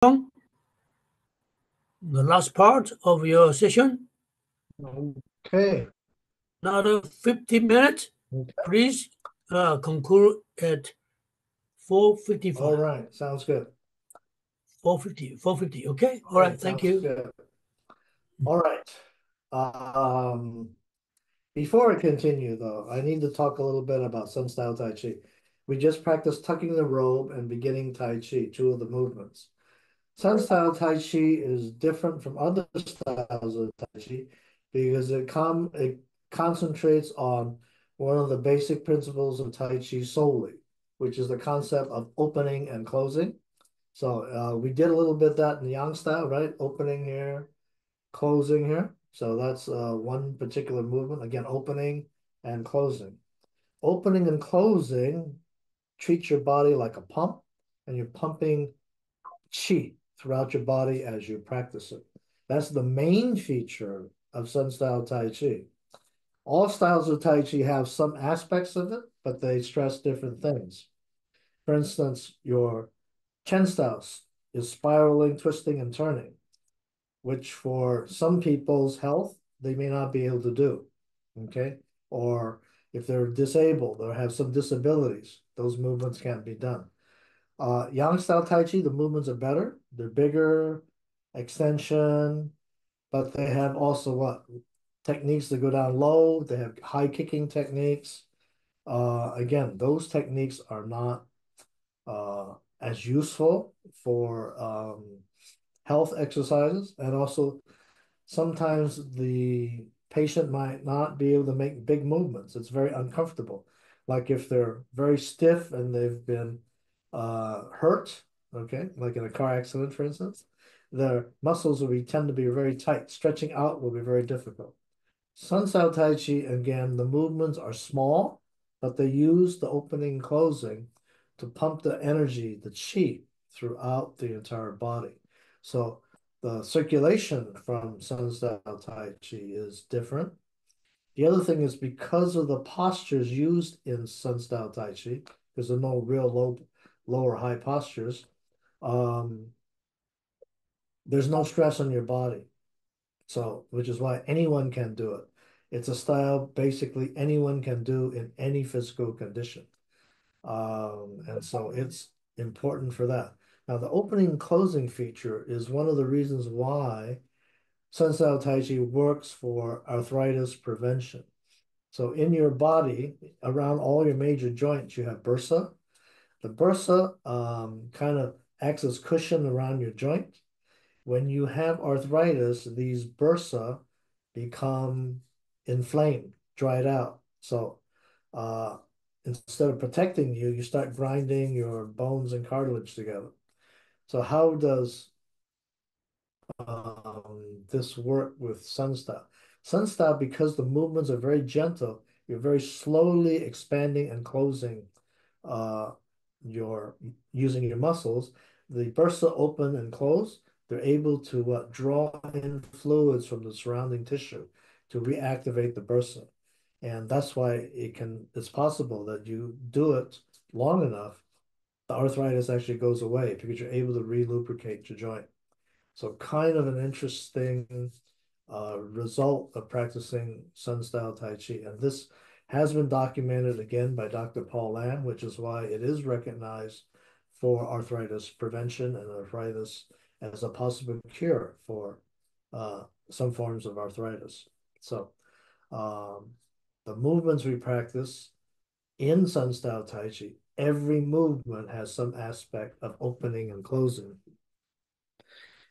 the last part of your session. Okay, Another 50 minutes. Okay. Please uh, conclude at 4:55. all right, sounds good. 4:50. 4:50. Okay. All right. Thank you. good. All right. Um, before I continue though, I need to talk a little bit about Sun Style Tai Chi. We just practiced tucking the robe and beginning Tai Chi, two of the movements. Sun Style Tai Chi is different from other styles of Tai Chi because it com it concentrates on one of the basic principles of Tai Chi solely, which is the concept of opening and closing. So uh, we did a little bit that in the Yang style, right? Opening here, closing here. So that's uh, one particular movement. Again, opening and closing. Opening and closing treat your body like a pump, and you're pumping chi throughout your body as you practice it. That's the main feature of Sun Style Tai Chi. All styles of Tai Chi have some aspects of it, but they stress different things. For instance, your Chen style is spiraling, twisting, and turning, which for some people's health, they may not be able to do. Okay. Or if they're disabled or have some disabilities, those movements can't be done. Uh, Yang style Tai Chi, the movements are better. They're bigger, extension, but they have also what? Techniques that go down low. They have high kicking techniques. Uh, again, those techniques are not uh, as useful for um, health exercises. And also, sometimes the patient might not be able to make big movements. It's very uncomfortable. Like if they're very stiff and they've been uh, hurt, okay, like in a car accident, for instance, the muscles will be tend to be very tight. Stretching out will be very difficult. Sun Style Tai Chi, again, the movements are small, but they use the opening and closing to pump the energy, the chi, throughout the entire body. So the circulation from Sun Style Tai Chi is different. The other thing is because of the postures used in Sun Style Tai Chi, because there are no real low, low or high postures, um, there's no stress on your body. So, which is why anyone can do it. It's a style basically anyone can do in any physical condition. Um, and so it's important for that. Now, the opening closing feature is one of the reasons why Sun Style Tai Chi works for arthritis prevention. So in your body, around all your major joints, you have bursa. The bursa um, kind of acts as cushion around your joint. When you have arthritis, these bursa become inflamed, dried out. So uh, instead of protecting you, you start grinding your bones and cartilage together. So how does um, this work with Sun Style? Sunstyle, because the movements are very gentle, you're very slowly expanding and closing uh, your using your muscles. The bursa open and close. They're able to uh, draw in fluids from the surrounding tissue to reactivate the bursa. And that's why it can, it's possible that you do it long enough, the arthritis actually goes away because you're able to relubricate your joint. So kind of an interesting uh, result of practicing Sun Style Tai Chi. And this has been documented again by Dr. Paul Lam, which is why it is recognized for arthritis prevention and arthritis as a possible cure for uh, some forms of arthritis. So um, the movements we practice in Sun Style Tai Chi, every movement has some aspect of opening and closing.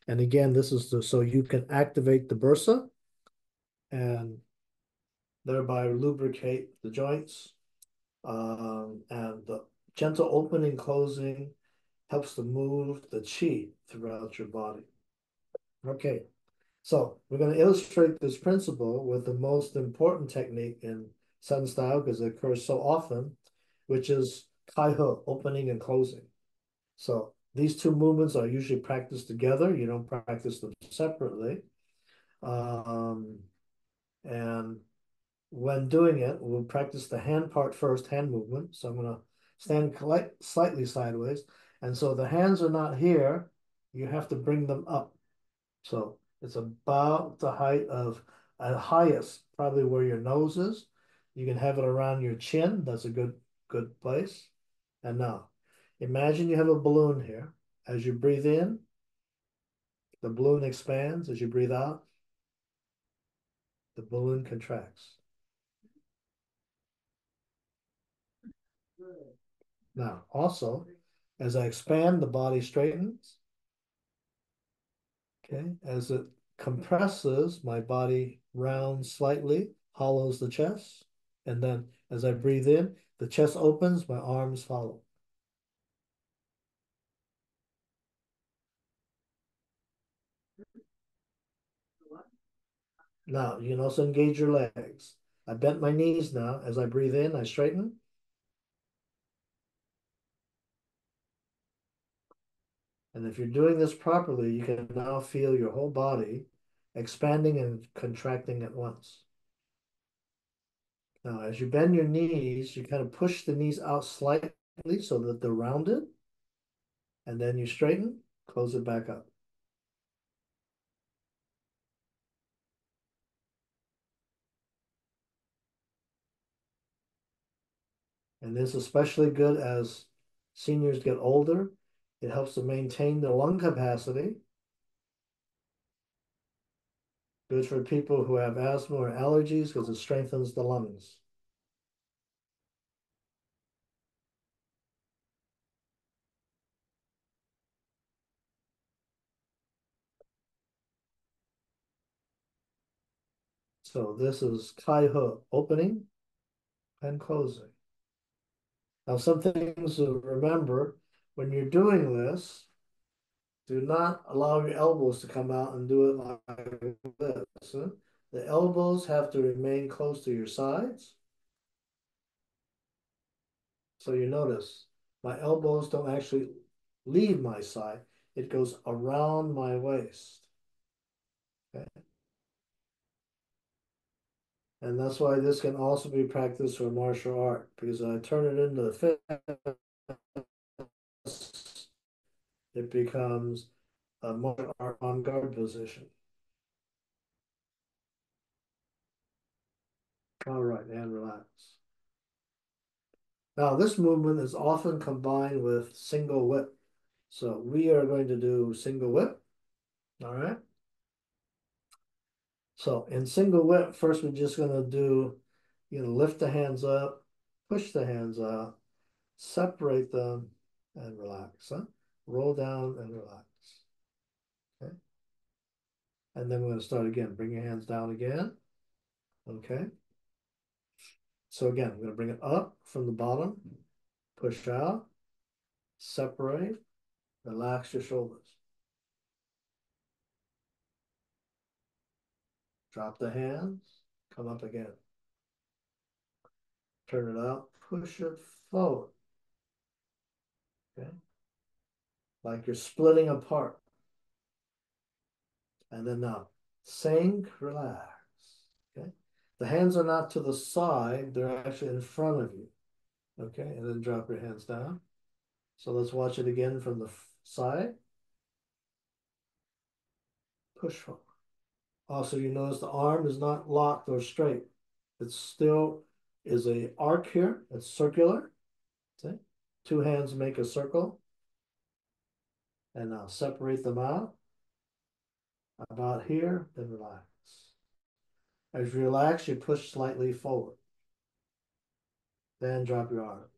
And again, this is the, so you can activate the bursa and thereby lubricate the joints. Um, and the gentle opening closing helps to move the chi throughout your body. Okay, so we're going to illustrate this principle with the most important technique in Sun style because it occurs so often, which is Kai He, opening and closing. So these two movements are usually practiced together. You don't practice them separately. Um, and when doing it, we'll practice the hand part first, hand movement. So I'm going to stand slightly sideways. And so the hands are not here. you have to bring them up. So it's about the height of, at highest, probably where your nose is. You can have it around your chin. That's a good, good place. And now, imagine you have a balloon here. As you breathe in, the balloon expands. As you breathe out, the balloon contracts. Now, also, as I expand, the body straightens. Okay, as it compresses, my body rounds slightly, hollows the chest. And then as I breathe in, the chest opens, my arms follow. Now, you can also engage your legs. I bent my knees now. As I breathe in, I straighten. And if you're doing this properly, you can now feel your whole body expanding and contracting at once. Now, as you bend your knees, you kind of push the knees out slightly so that they're rounded. And then you straighten, close it back up. And this is especially good as seniors get older. It helps to maintain the lung capacity. Good for people who have asthma or allergies because it strengthens the lungs. So this is Kai He opening and closing. Now, some things to remember when you're doing this, do not allow your elbows to come out and do it like this. The elbows have to remain close to your sides. So you notice my elbows don't actually leave my side. It goes around my waist. Okay. And that's why this can also be practiced for martial art because I turn it into the it becomes a more on guard position. All right, and relax. Now, this movement is often combined with single whip. So we are going to do single whip. All right. So in single whip, first we're just going to do, you know, lift the hands up, push the hands out, separate them, and relax. Huh? Roll down and relax. Okay. And then we're going to start again. Bring your hands down again. Okay. So again, I'm going to bring it up from the bottom, push out, separate, relax your shoulders. Drop the hands, come up again. Turn it out, push it forward. Okay. Like you're splitting apart. And then now, sink, relax. Okay. The hands are not to the side, they're actually in front of you. Okay, and then drop your hands down. So let's watch it again from the side. Push forward. Also, you notice the arm is not locked or straight. It still is a arc here. It's circular. Two hands make a circle. And now separate them out. About here, then relax. As you relax, you push slightly forward. Then drop your arms.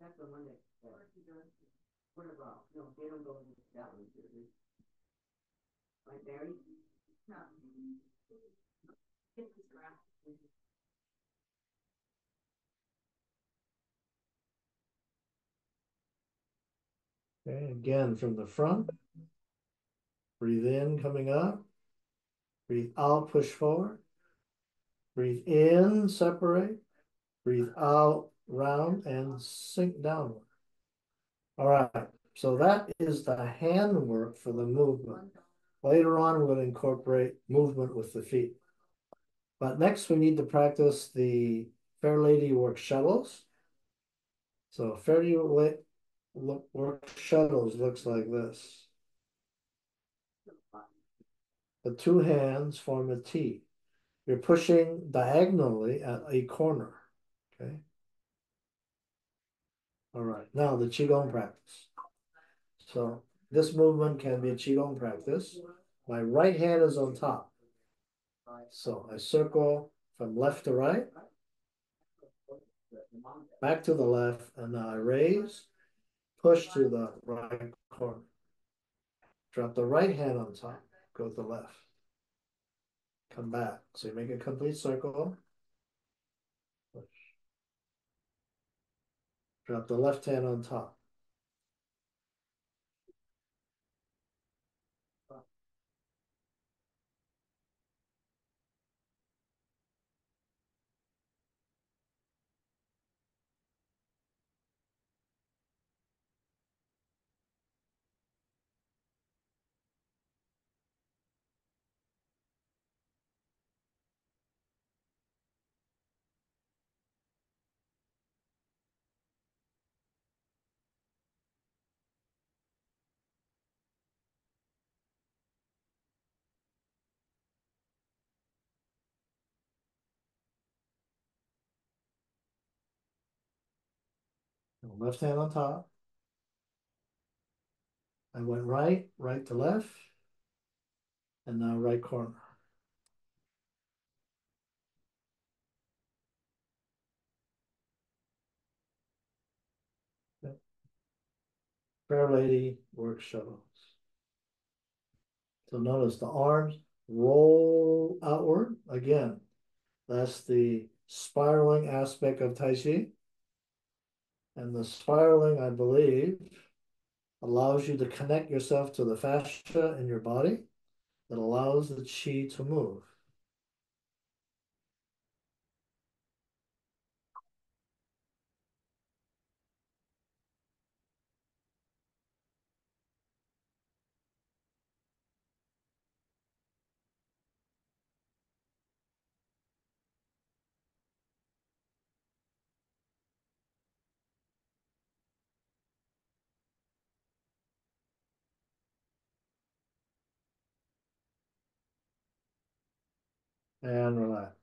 That's the one that, that, what about, no, they don't go into that one, do they? Like Barry? No. It's the grass. Okay, again from the front. Breathe in, coming up. Breathe out, push forward. Breathe in, separate. Breathe out, round and sink downward. All right, so that is the hand work for the movement. Later on, we'll incorporate movement with the feet. But next, we need to practice the Fair Lady work shuttles. So Fair Lady work shuttles looks like this. The two hands form a T. You're pushing diagonally at a corner, okay? All right, now the Qigong practice. So this movement can be a Qigong practice. My right hand is on top. So I circle from left to right, back to the left, and now I raise, push to the right corner. Drop the right hand on top, go to the left. Come back, so you make a complete circle. Drop the left hand on top. Left hand on top. I went right, right to left. And now right corner. Yep. Fair lady work shuttles. So notice the arms roll outward again. That's the spiraling aspect of Tai Chi. And the spiraling, I believe, allows you to connect yourself to the fascia in your body that allows the chi to move. And relax.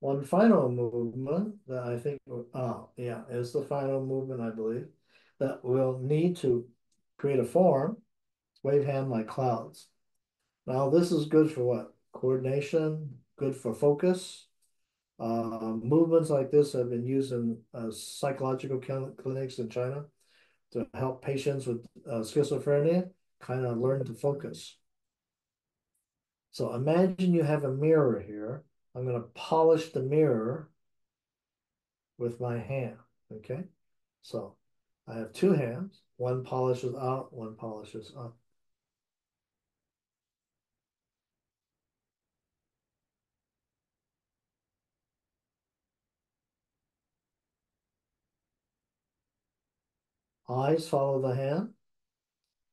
One final movement that I think, oh, yeah, is the final movement, I believe, that we'll need to create a form, wave hand like clouds. Now, this is good for what? Coordination, good for focus. Uh, movements like this have been used in uh, psychological clinics in China to help patients with uh, schizophrenia kind of learn to focus. So imagine you have a mirror here. I'm going to polish the mirror with my hand, okay? So I have two hands. One polishes out, one polishes up. Eyes follow the hand.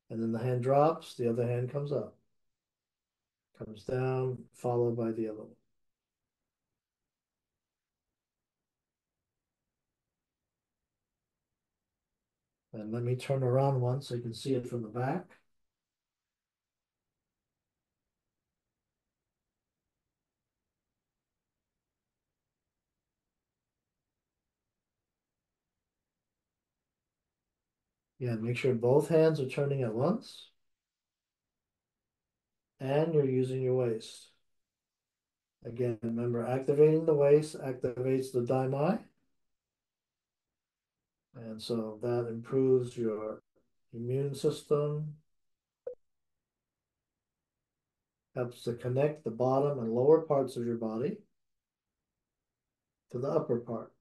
And then the hand drops, the other hand comes up. Comes down, followed by the other one. And let me turn around once so you can see it from the back. Yeah, make sure both hands are turning at once. And you're using your waist. Again, remember activating the waist activates the daimai. And so that improves your immune system. Helps to connect the bottom and lower parts of your body to the upper part.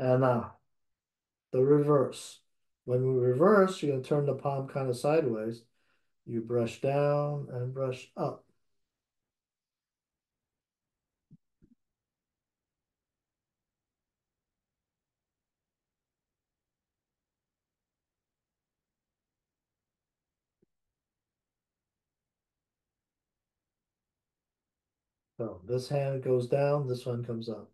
And now, the reverse. When we reverse, you're going to turn the palm kind of sideways. You brush down and brush up. So this hand goes down, this one comes up.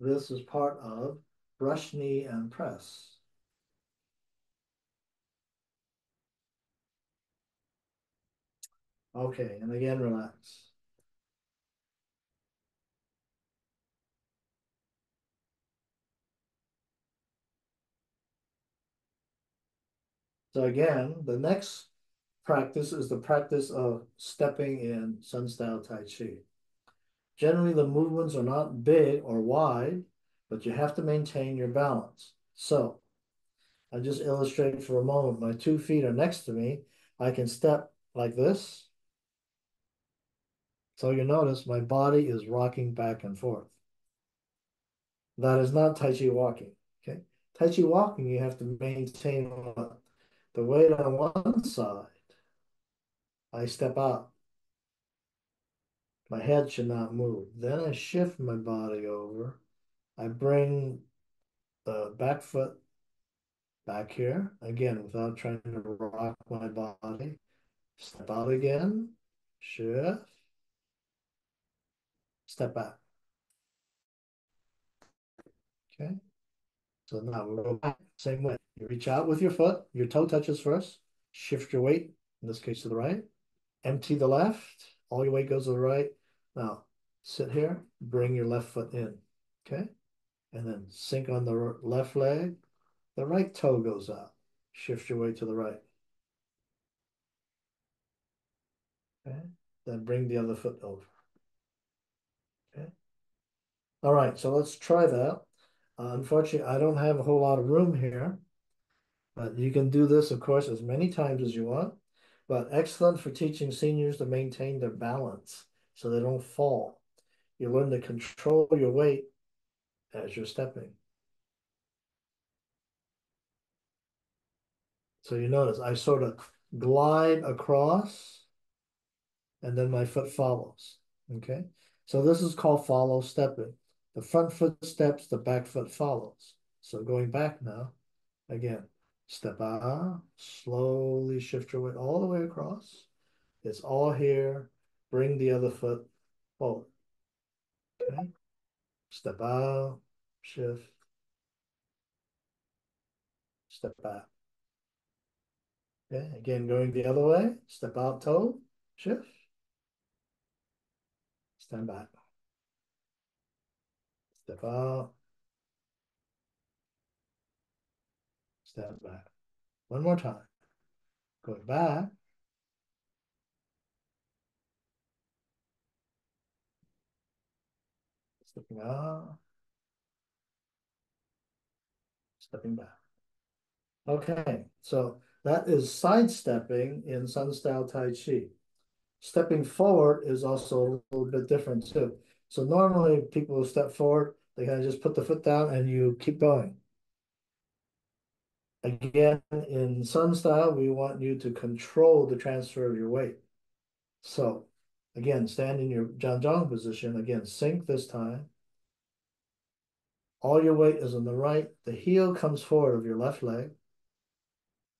This is part of brush knee and press. Okay, and again, relax. So again, the next practice is the practice of stepping in Sun Style Tai Chi. Generally, the movements are not big or wide, but you have to maintain your balance. So, I just illustrate for a moment. My two feet are next to me. I can step like this. So you notice my body is rocking back and forth. That is not Tai Chi walking, okay? Tai Chi walking, you have to maintain the weight on one side. I step out. My head should not move. Then I shift my body over. I bring the back foot back here again without trying to rock my body. Step out again, shift, step back. Okay. So now we go back same way. You reach out with your foot, your toe touches first, shift your weight, in this case to the right, empty the left, all your weight goes to the right. Now sit here, bring your left foot in. Okay. And then sink on the left leg. The right toe goes out. Shift your weight to the right. Okay. Then bring the other foot over. Okay. All right. So let's try that. Uh, unfortunately, I don't have a whole lot of room here. But you can do this, of course, as many times as you want. But excellent for teaching seniors to maintain their balance so they don't fall. You learn to control your weight as you're stepping. So you notice I sort of glide across and then my foot follows. Okay. So this is called follow stepping. The front foot steps, the back foot follows. So going back now, again, step out, slowly shift your weight all the way across. It's all here. Bring the other foot forward. Okay. Step out, shift, step back. Okay, again, going the other way, step out toe, shift, stand back. Step out, Step back. One more time. Going back. Stepping up. Stepping back. Okay, so that is sidestepping in Sun Style Tai Chi. Stepping forward is also a little bit different too. So normally people step forward, they kind of just put the foot down and you keep going. Again, in Sun Style, we want you to control the transfer of your weight. So again, stand in your Jianzhong position. Again, sink this time. All your weight is on the right. The heel comes forward of your left leg.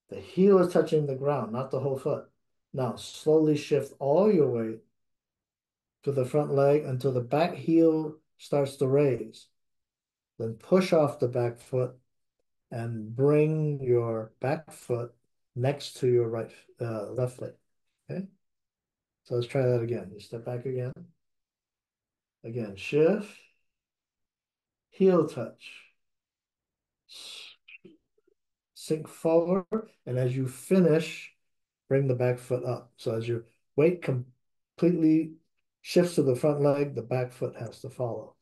The heel is touching the ground, not the whole foot. Now slowly shift all your weight to the front leg until the back heel starts to raise. Then push off the back foot and bring your back foot next to your right, uh, left leg. Okay? So let's try that again. You step back again. Again, shift, heel touch. Sink forward, and as you finish, bring the back foot up. So as your weight completely shifts to the front leg, the back foot has to follow.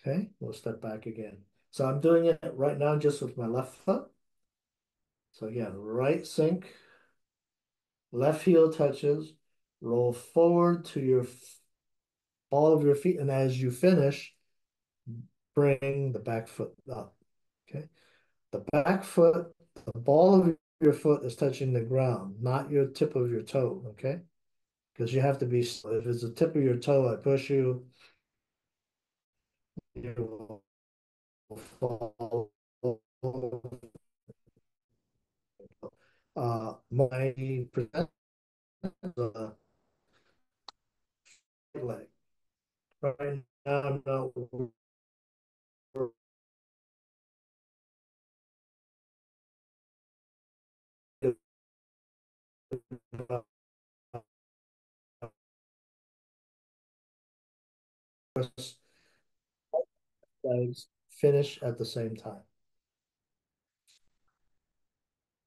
Okay, we'll step back again. So I'm doing it right now just with my left foot. So again, right sink, left heel touches, roll forward to your ball of your feet, and as you finish, bring the back foot up. Okay, the back foot, the ball of your foot is touching the ground, not your tip of your toe. Okay, because you have to be. If it's the tip of your toe, I push you. You will fall. Uh, my present the leg. Right now, I'm not legs finish at the same time.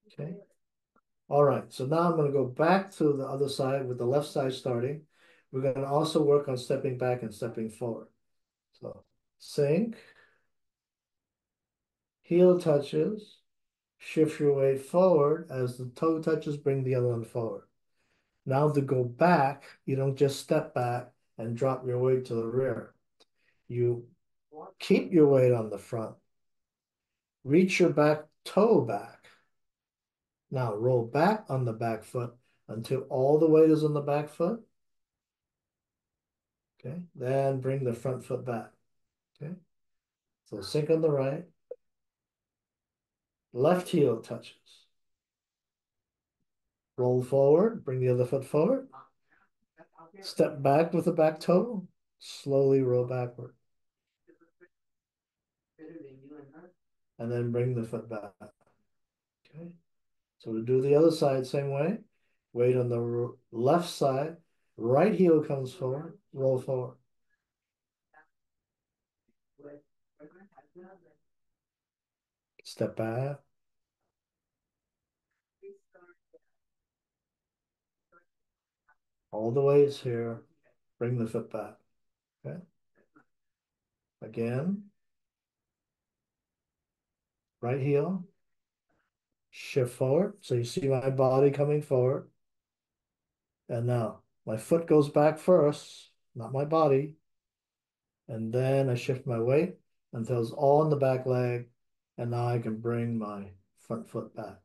Okay. All right, so now I'm going to go back to the other side with the left side starting. We're going to also work on stepping back and stepping forward. So sink, heel touches, shift your weight forward as the toe touches, bring the other one forward. Now to go back, you don't just step back and drop your weight to the rear. You keep your weight on the front. Reach your back toe back. Now roll back on the back foot until all the weight is on the back foot. Okay, then bring the front foot back. Okay, so sink on the right. Left heel touches. Roll forward, bring the other foot forward. Step back with the back toe. Slowly roll backward. And then bring the foot back. Okay. So do the other side, same way. Weight on the left side. Right heel comes forward. Roll forward. Step back. All the weights here. Bring the foot back. Okay. Again. Right heel. Shift forward. So you see my body coming forward. And now my foot goes back first, not my body. And then I shift my weight until it's all in the back leg. And now I can bring my front foot back.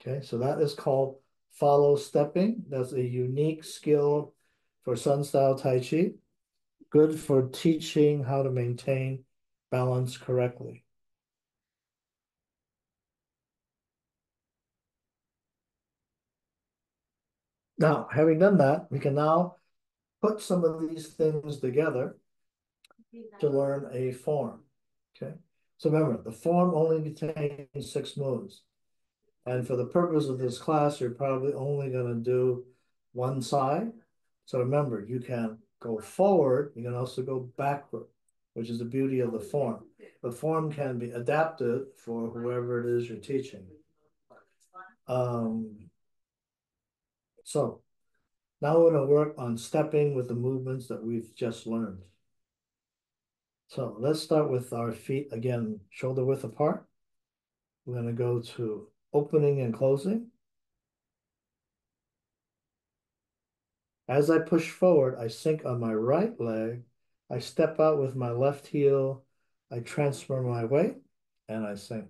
Okay, so that is called follow stepping. That's a unique skill for Sun Style Tai Chi. Good for teaching how to maintain balance correctly. Now, having done that, we can now put some of these things together to learn a form. Okay, so remember, the form only contains six moves. And for the purpose of this class, you're probably only going to do one side. So remember, you can go forward, you can also go backward, which is the beauty of the form. The form can be adapted for whoever it is you're teaching. Um, so now we're going to work on stepping with the movements that we've just learned. So let's start with our feet again, shoulder width apart. We're going to go to opening and closing. As I push forward, I sink on my right leg. I step out with my left heel. I transfer my weight and I sink.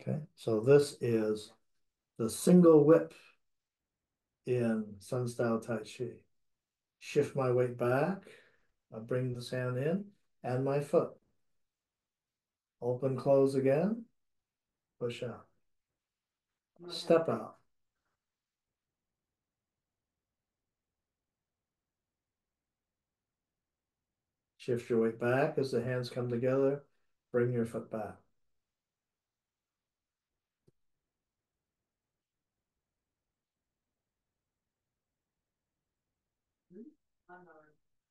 Okay, so this is the single whip in Sun Style Tai Chi. Shift my weight back. I bring the hand in and my foot. Open, close again. Push out. Step out. Shift your weight back as the hands come together. Bring your foot back.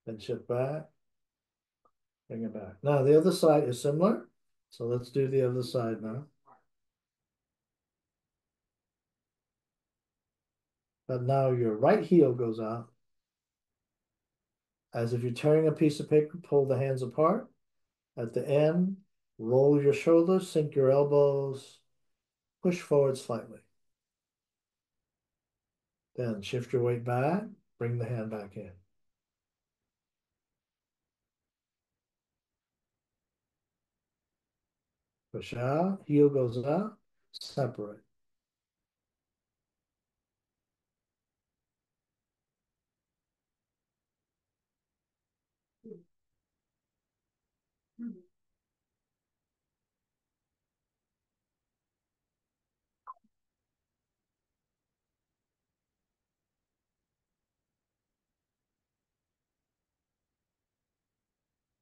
Then shift back. Bring it back. Now the other side is similar. So let's do the other side now. But now your right heel goes out. As if you're tearing a piece of paper, pull the hands apart. At the end, roll your shoulders, sink your elbows, push forward slightly. Then shift your weight back, bring the hand back in. Out, heel goes out, separate.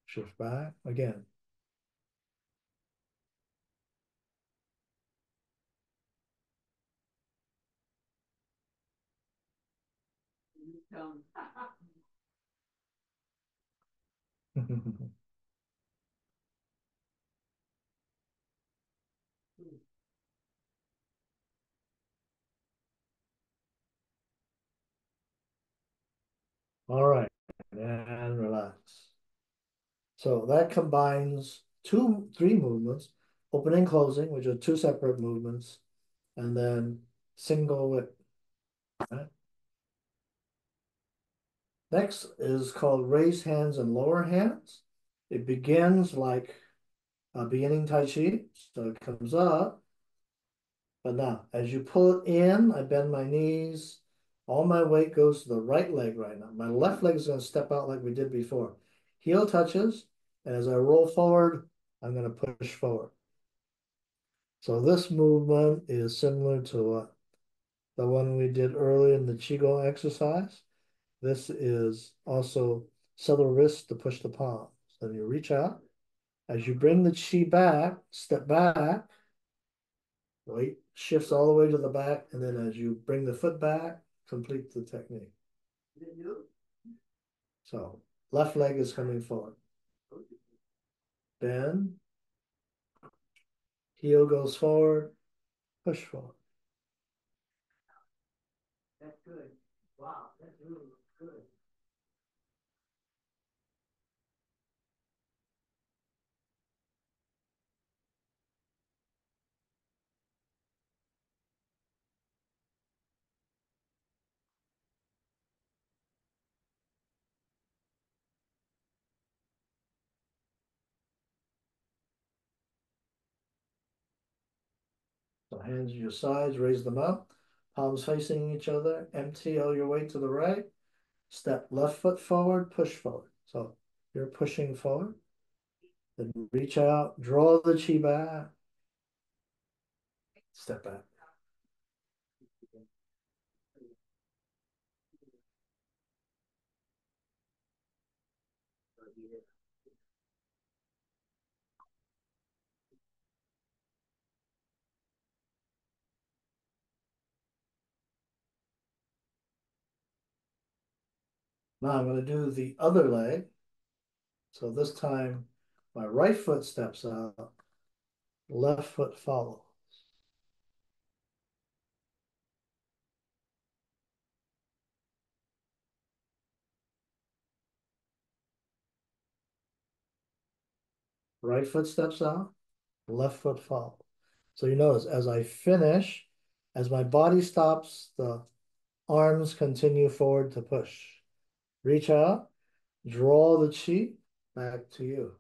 Shift back again. All right, and relax. So that combines two, three movements, opening closing, which are two separate movements, and then single whip. Right? Next is called raise hands and lower hands. It begins like a beginning Tai Chi, so it comes up. But now, as you pull it in, I bend my knees. All my weight goes to the right leg right now. My left leg is going to step out like we did before. Heel touches, and as I roll forward, I'm going to push forward. So this movement is similar to uh, the one we did earlier in the Qigong exercise. This is also settle wrist to push the palm. So you reach out. As you bring the chi back, step back, weight shifts all the way to the back, and then as you bring the foot back, complete the technique. So left leg is coming forward. Bend. Heel goes forward, push forward. That's good. Wow, that's really So hands to your sides, raise them up, palms facing each other, empty all your weight to the right. Step left foot forward, push forward. So you're pushing forward. Then reach out, draw the chi back. Step back. Now I'm going to do the other leg. So this time my right foot steps out, left foot follows. Right foot steps out, left foot follows. So you notice as I finish, as my body stops, the arms continue forward to push. Reach out, draw the chi back to you.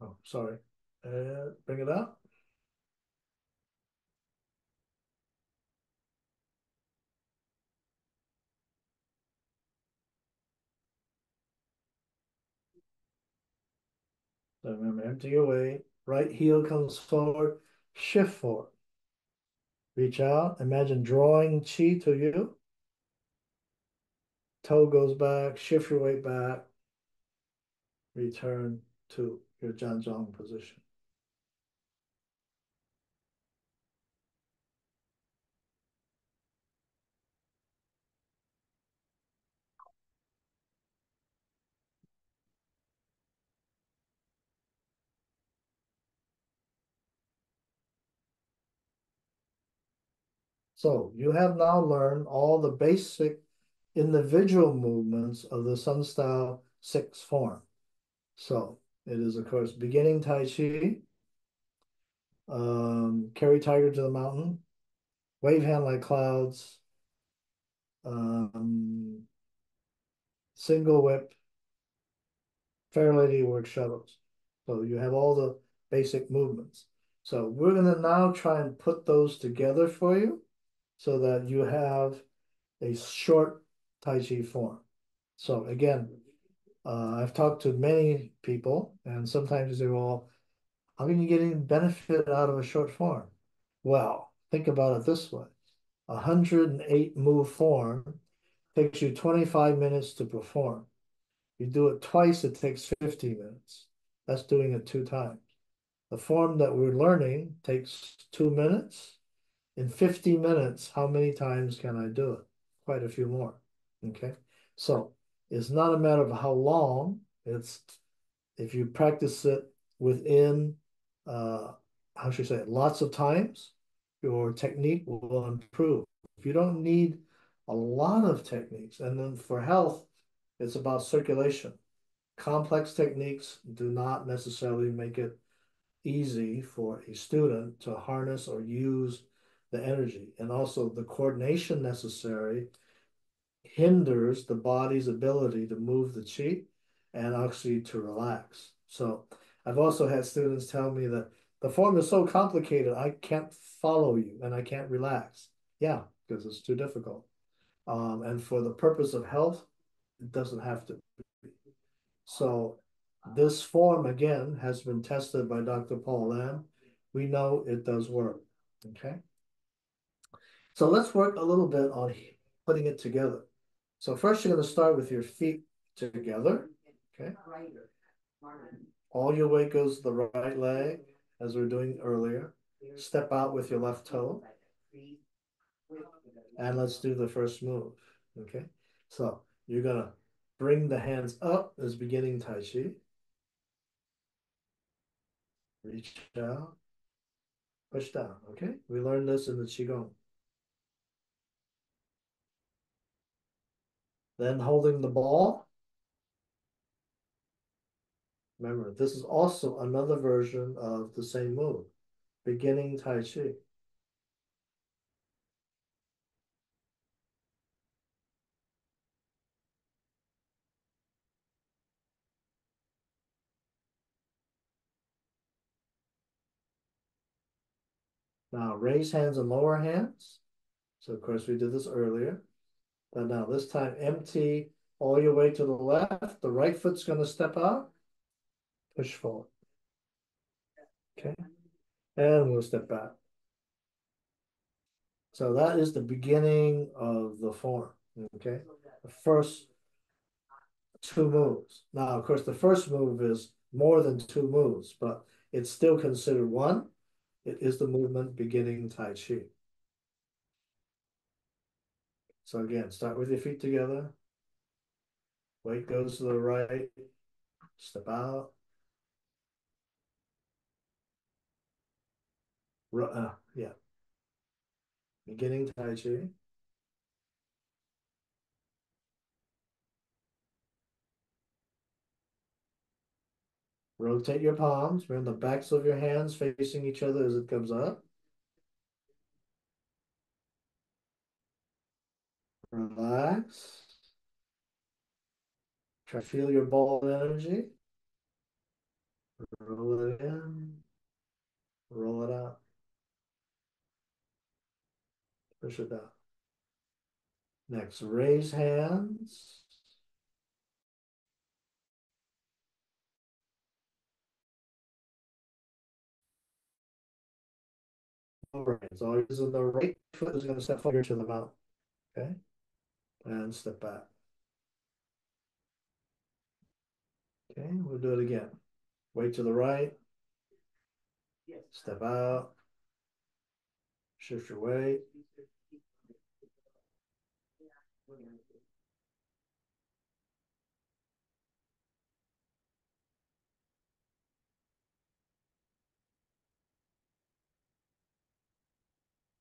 Oh, sorry. Uh, bring it up. So remember, empty your weight. Right heel comes forward, shift forward. Reach out. Imagine drawing chi to you. Toe goes back, shift your weight back. Return to your Janzhong position. So you have now learned all the basic individual movements of the Sun Style six form. So it is, of course, beginning Tai Chi, um, carry tiger to the mountain, wave hand like clouds, um, single whip, fair lady work shuttles. So you have all the basic movements. So we're gonna now try and put those together for you so that you have a short Tai Chi form. So again, uh, I've talked to many people and sometimes they're all, how can you get any benefit out of a short form? Well, think about it this way. A hundred and eight move form takes you twenty-five minutes to perform. You do it twice, it takes fifty minutes. That's doing it two times. The form that we're learning takes two minutes. In fifty minutes, how many times can I do it? Quite a few more, okay? So it's not a matter of how long, it's if you practice it within, uh, how should I say it, lots of times, your technique will improve. If you don't need a lot of techniques, and then for health, it's about circulation. Complex techniques do not necessarily make it easy for a student to harness or use the energy. And also the coordination necessary hinders the body's ability to move the chi and actually to relax. So I've also had students tell me that the form is so complicated, I can't follow you and I can't relax. Yeah, because it's too difficult. Um, and for the purpose of health, it doesn't have to be. So this form again has been tested by Dr. Paul Lam. We know it does work. Okay. So let's work a little bit on putting it together. So first you're going to start with your feet together. Okay. All your weight goes to the right leg, as we are doing earlier. Step out with your left toe. And let's do the first move. Okay. So you're going to bring the hands up as beginning Tai Chi. Reach down. Push down. Okay. We learned this in the Qigong. Then holding the ball. Remember, this is also another version of the same move, beginning Tai Chi. Now raise hands and lower hands. So of course we did this earlier. But now this time empty all your way to the left. The right foot's going to step out. Push forward. Okay. And we'll step back. So that is the beginning of the form. Okay. The first two moves. Now, of course, the first move is more than two moves, but it's still considered one. It is the movement beginning Tai Chi. So again, start with your feet together. Weight goes to the right. Step out. Uh, yeah. Beginning Tai Chi. Rotate your palms. Bring the backs of your hands facing each other as it comes up. Relax. Try to feel your ball of energy. Roll it in. Roll it out. Push it down. Next, raise hands. All right, so using the right foot is going to step forward to the mount. Okay and step back. Okay, we'll do it again. Weight to the right. Step out. Shift your weight.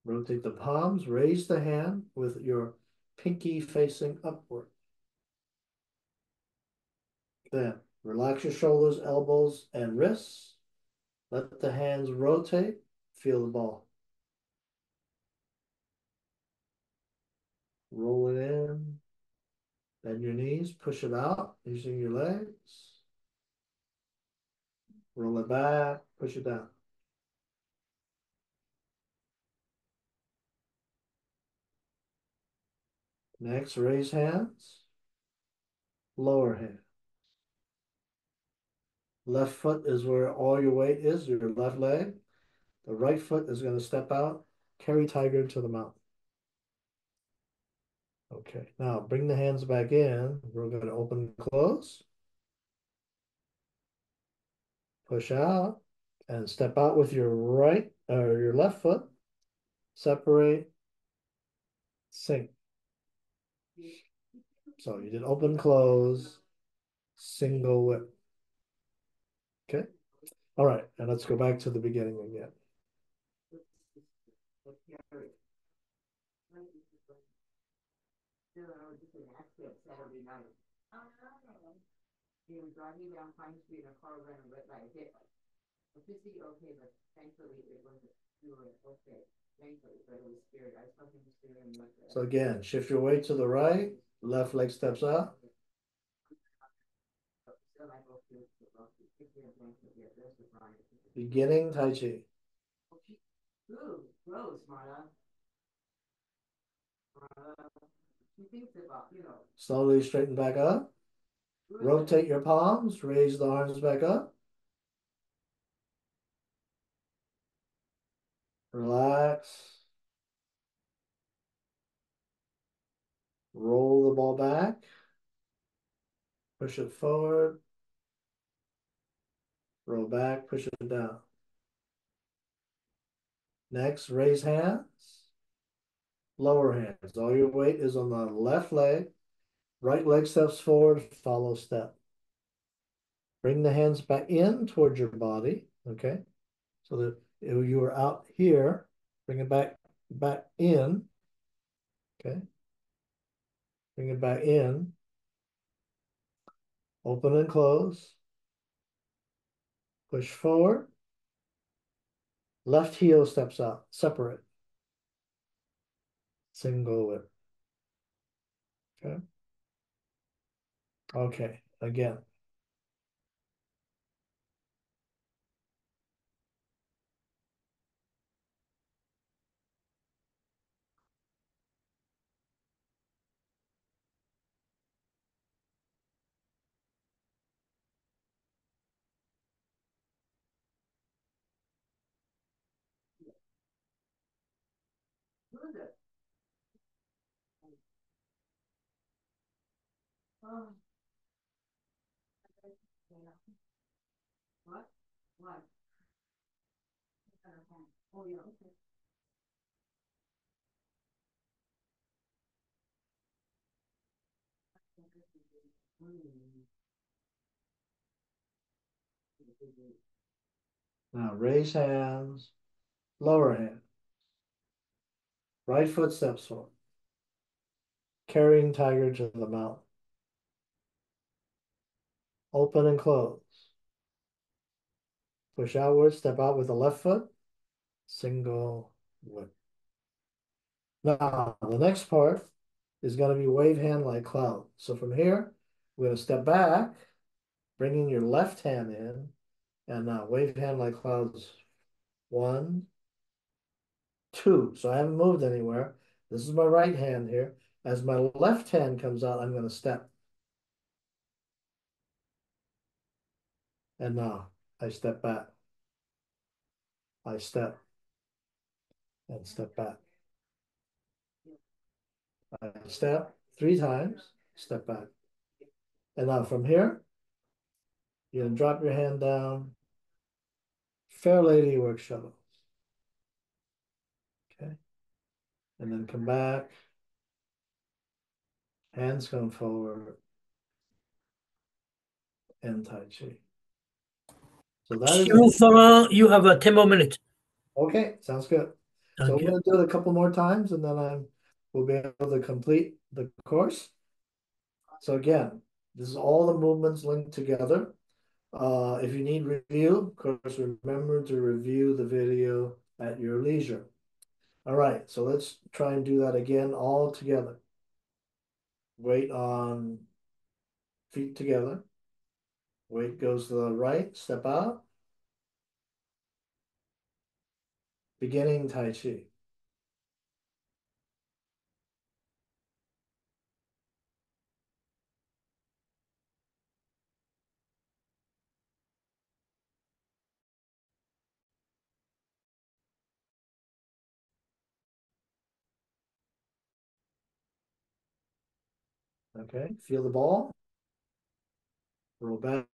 Rotate the palms, raise the hand with your pinky facing upward. Then relax your shoulders, elbows, and wrists. Let the hands rotate. Feel the ball. Roll it in. Bend your knees, push it out using your legs. Roll it back, push it down. Next, raise hands. Lower hands. Left foot is where all your weight is, your left leg. The right foot is going to step out, carry tiger to the mountain. Okay, now bring the hands back in. We're going to open and close. Push out and step out with your right or your left foot. Separate. Sink. So you did open, close, single whip. Okay. All right, and let's go back to the beginning again. I was driving down Pine Street in a car ran red light, hit. Okay, but thankfully it wasn't, okay, thankfully, but it was I saw him steering. like that. So again, shift your weight to the right, left leg steps up. Beginning Tai Chi. Ooh. Slowly straighten back up. Rotate your palms, raise the arms back up. Relax. Roll the ball back. Push it forward. Roll back, push it down. Next, raise hands. Lower hands. All your weight is on the left leg. Right leg steps forward, follow step. Bring the hands back in towards your body, okay? So that you were out here, bring it back back in. Okay. Bring it back in. Open and close. Push forward. Left heel steps out, separate. Single whip. Okay. Okay, again. Who is it? What? What? Oh, yeah, okay. Now raise hands, lower hand. Right foot steps forward. Carrying tiger to the mount. Open and close. Push outward, step out with the left foot. Single whip. Now, the next part is going to be wave hand like cloud. So from here, we're going to step back, bringing your left hand in, and now wave hand like clouds. One, two. So I haven't moved anywhere. This is my right hand here. As my left hand comes out, I'm going to step. And now I step back. I step. And step back. I step three times, step back. And now from here, going to drop your hand down. Fair lady work shuttles. Okay. And then come back. Hands come forward. And Tai Chi. So that is Shivu Fama, you have a 10 more minutes. okay. Sounds good. So Thank we're you. gonna do it a couple more times and then I'm, we'll be able to complete the course. So again, this is all the movements linked together. Uh, if you need review, of course, remember to review the video at your leisure. All right, so let's try and do that again all together. Weight on feet together. Weight goes to the right, step out. Beginning Tai Chi. Okay, feel the ball. Roll back.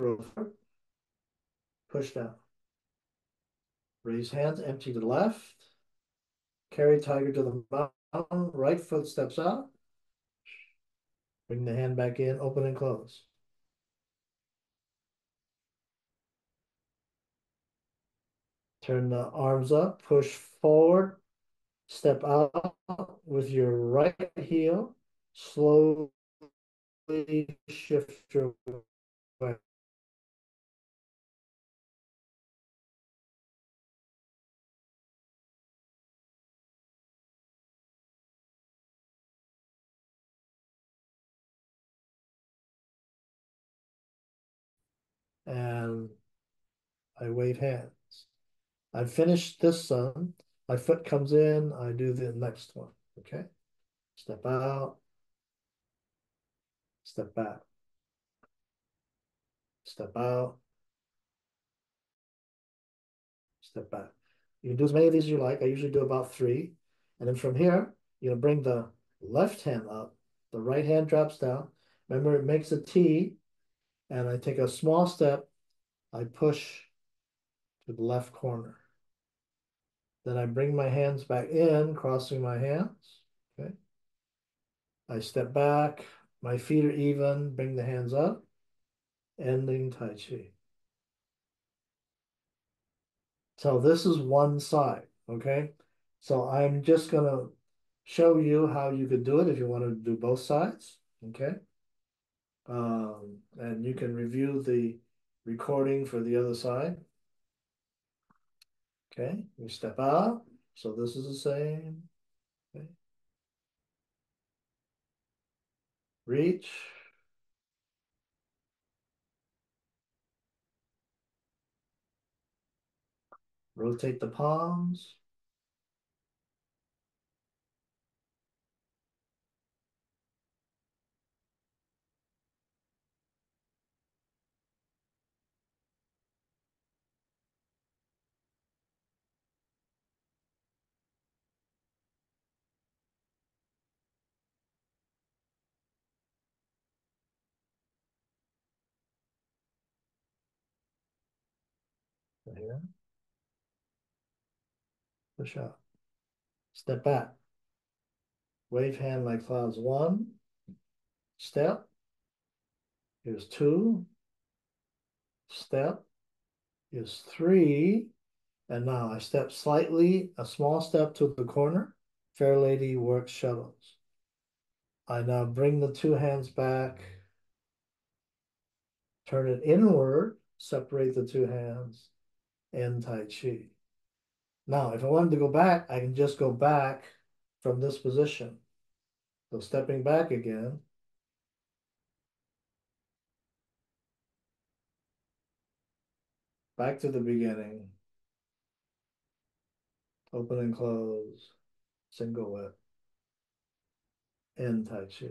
Forward. Push down. Raise hands, empty to the left. Carry tiger to the mountain, right foot steps out. Bring the hand back in, open and close. Turn the arms up, push forward, step out with your right heel, slowly shift your weight. And I wave hands. I've finished this one. My foot comes in, I do the next one. Okay. Step out. Step back. Step out. Step back. You can do as many of these as you like. I usually do about three. And then from here, you're gonna bring the left hand up, the right hand drops down. Remember, it makes a T, and I take a small step, I push to the left corner. Then I bring my hands back in, crossing my hands, okay? I step back, my feet are even, bring the hands up, ending Tai Chi. So this is one side, okay? So I'm just gonna show you how you could do it if you want to do both sides, okay? Um, and you can review the recording for the other side. Okay, we step out, so this is the same. Okay. Reach. Rotate the palms. Here. Push up. Step back. Wave hand like clouds one. Step. Here's two. Step. Here's three. And now I step slightly, a small step to the corner. Fair lady works shuttles. I now bring the two hands back. Turn it inward, separate the two hands, and Tai Chi. Now, if I wanted to go back, I can just go back from this position. So stepping back again. Back to the beginning. Open and close, single whip. And Tai Chi.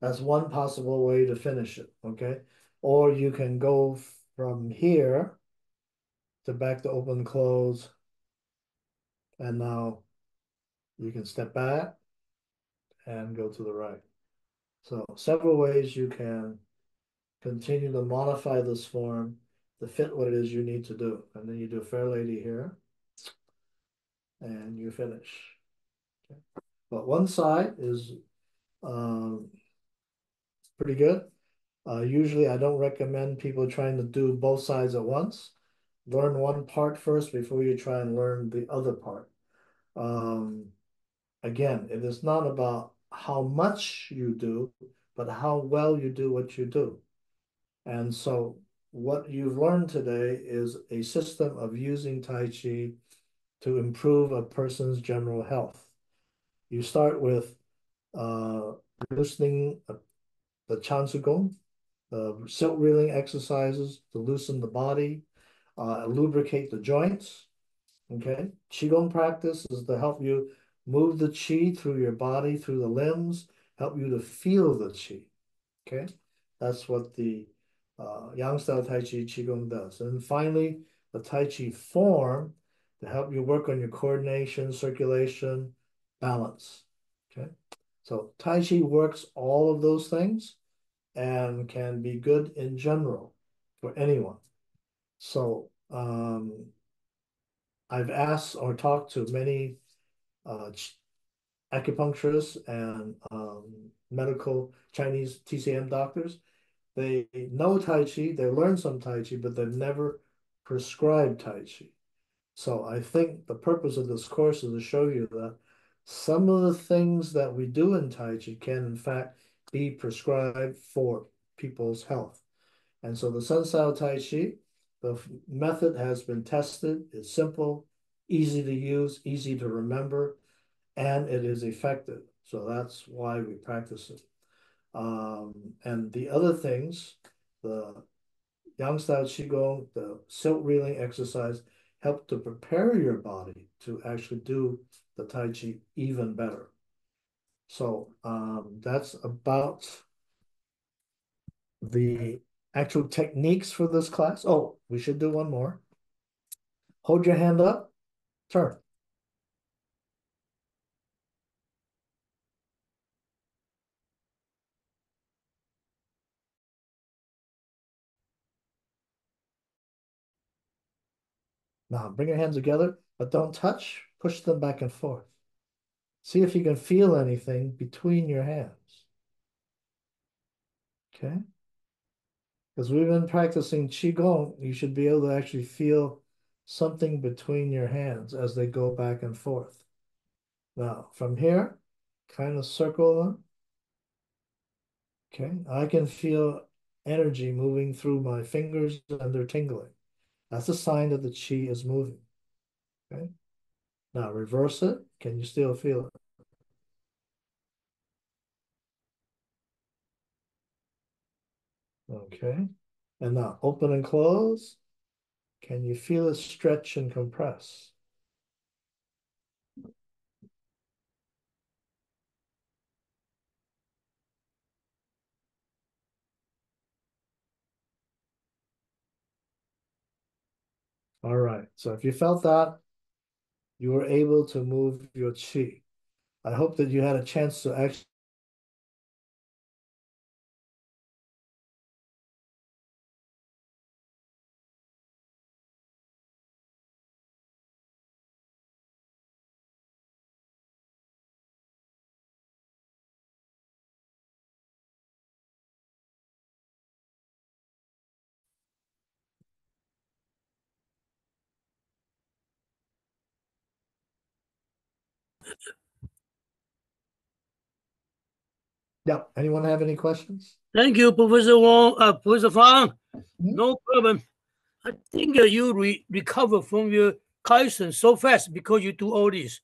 That's one possible way to finish it, okay? Or you can go from here to back to open, close. And now you can step back and go to the right. So several ways you can continue to modify this form to fit what it is you need to do. And then you do a Fair Lady here. And you finish. Okay. But one side is um, pretty good. Uh, usually I don't recommend people trying to do both sides at once. Learn one part first before you try and learn the other part. Um, again, it is not about how much you do, but how well you do what you do. And so what you've learned today is a system of using Tai Chi to improve a person's general health. You start with uh, loosening the Chan Tzu Gong, the silk reeling exercises to loosen the body, uh, lubricate the joints. Okay, Qigong practice is to help you move the Qi through your body, through the limbs, help you to feel the Qi. Okay, that's what the uh, Yang style Tai Chi Qigong does. And finally, the Tai Chi form to help you work on your coordination, circulation, balance. Okay, so Tai Chi works all of those things and can be good in general for anyone. So um, I've asked or talked to many uh, acupuncturists and um, medical Chinese TCM doctors. They know Tai Chi, they learn some Tai Chi, but they've never prescribed Tai Chi. So I think the purpose of this course is to show you that some of the things that we do in Tai Chi can in fact be prescribed for people's health. And so the Sun Style Tai Chi, the method has been tested, it's simple, easy to use, easy to remember, and it is effective. So that's why we practice it. Um, and the other things, the Yang style Qigong, the silk reeling exercise, help to prepare your body to actually do the Tai Chi even better. So um, that's about the actual techniques for this class. Oh, we should do one more. Hold your hand up, turn. Now bring your hands together, but don't touch, push them back and forth. See if you can feel anything between your hands. Okay? Because we've been practicing Qigong, you should be able to actually feel something between your hands as they go back and forth. Now, from here, kind of circle them. Okay, I can feel energy moving through my fingers and they're tingling. That's a sign that the chi is moving. Okay. Now reverse it. Can you still feel it? Okay. And now open and close. Can you feel it stretch and compress? All right. So if you felt that, you were able to move your chi. I hope that you had a chance to actually Yeah. Anyone have any questions? Thank you, Professor Wong, uh, Professor Fong. Mhm. No problem. I think uh, you re recover from your Kaizen so fast because you do all this.